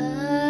Uh,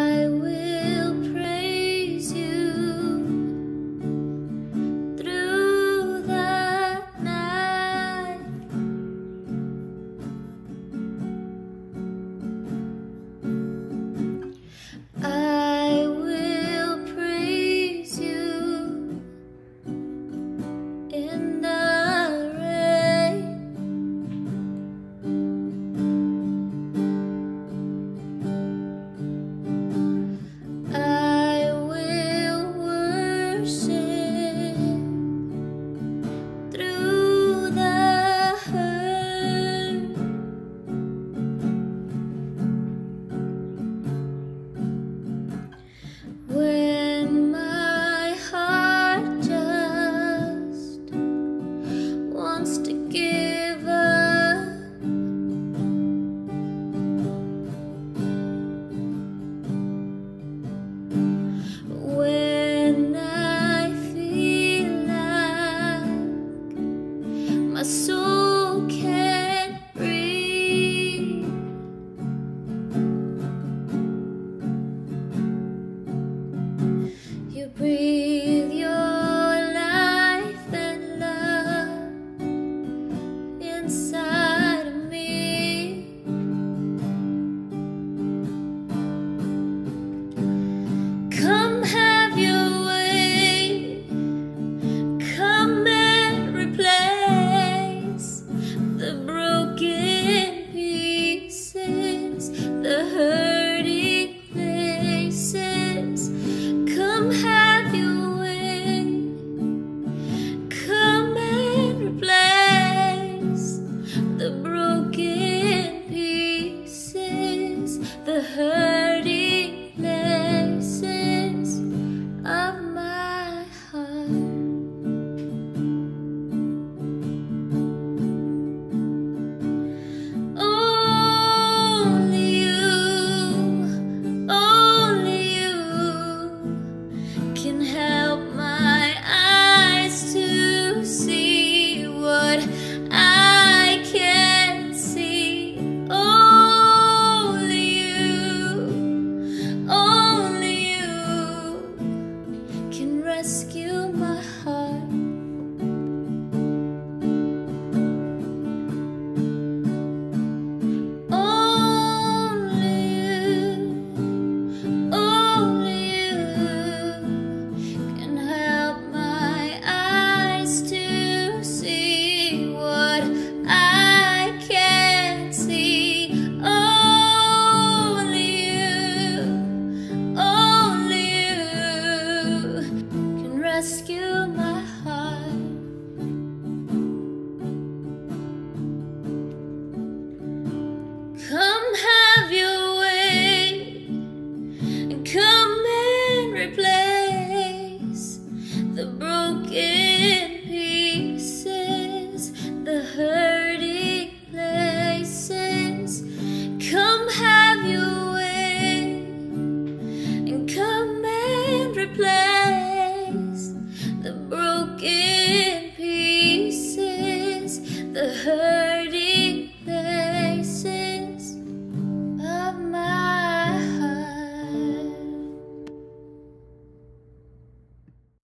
breathe your life and love inside. it.